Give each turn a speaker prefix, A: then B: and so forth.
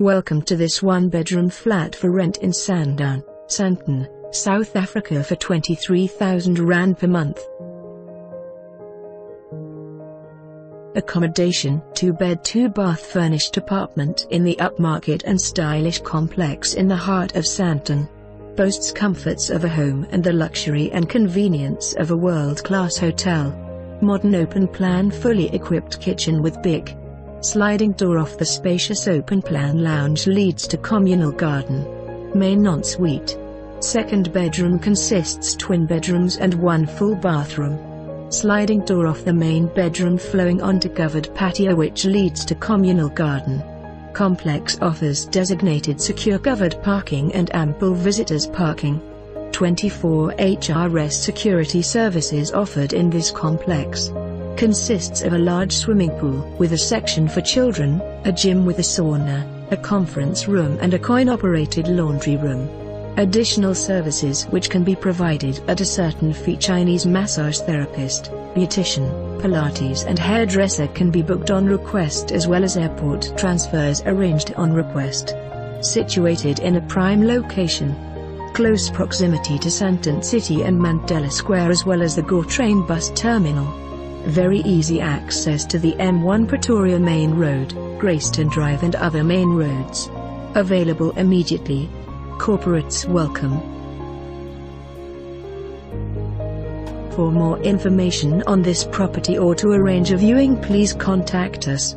A: Welcome to this one-bedroom flat for rent in Sandown, Sandton, South Africa for 23,000 Rand per month. Accommodation, two-bed two-bath furnished apartment in the upmarket and stylish complex in the heart of Sandton. Boasts comforts of a home and the luxury and convenience of a world-class hotel. Modern open-plan fully equipped kitchen with BIC, Sliding door off the spacious open-plan lounge leads to communal garden. Main ensuite. Second bedroom consists twin bedrooms and one full bathroom. Sliding door off the main bedroom flowing onto covered patio which leads to communal garden. Complex offers designated secure covered parking and ample visitors parking. 24 HRS security services offered in this complex consists of a large swimming pool with a section for children, a gym with a sauna, a conference room and a coin-operated laundry room. Additional services which can be provided at a certain fee Chinese massage therapist, beautician, Pilates and hairdresser can be booked on request as well as airport transfers arranged on request. Situated in a prime location. Close proximity to Sandton City and Mandela Square as well as the Gautrain bus terminal. Very easy access to the M1 Pretoria Main Road, Grayston Drive and other main roads. Available immediately. Corporates welcome. For more information on this property or to arrange a viewing please contact us.